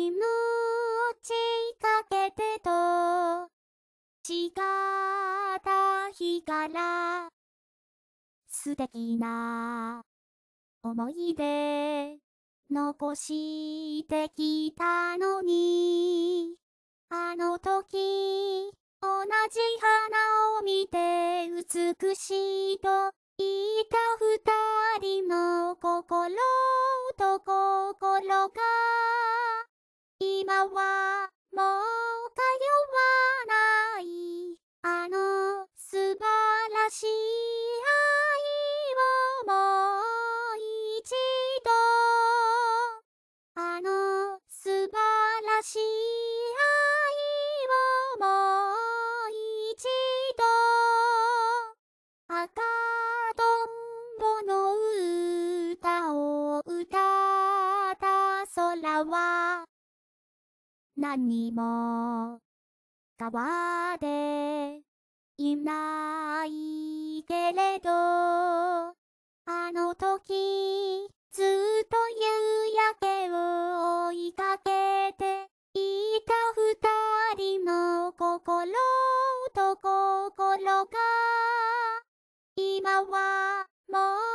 命かけてと誓った日から素敵な思い出残してきたのにあの時同じ花を見て美しいと言った二人の心と心がはもう通わないあの素晴らしい愛をもう一度。あの素晴らしい愛をもう一度。赤とんぼの歌を歌った空は何も変わっていないけれど、あの時ずっと夕焼けを追いかけていた二人の心と心が今はもう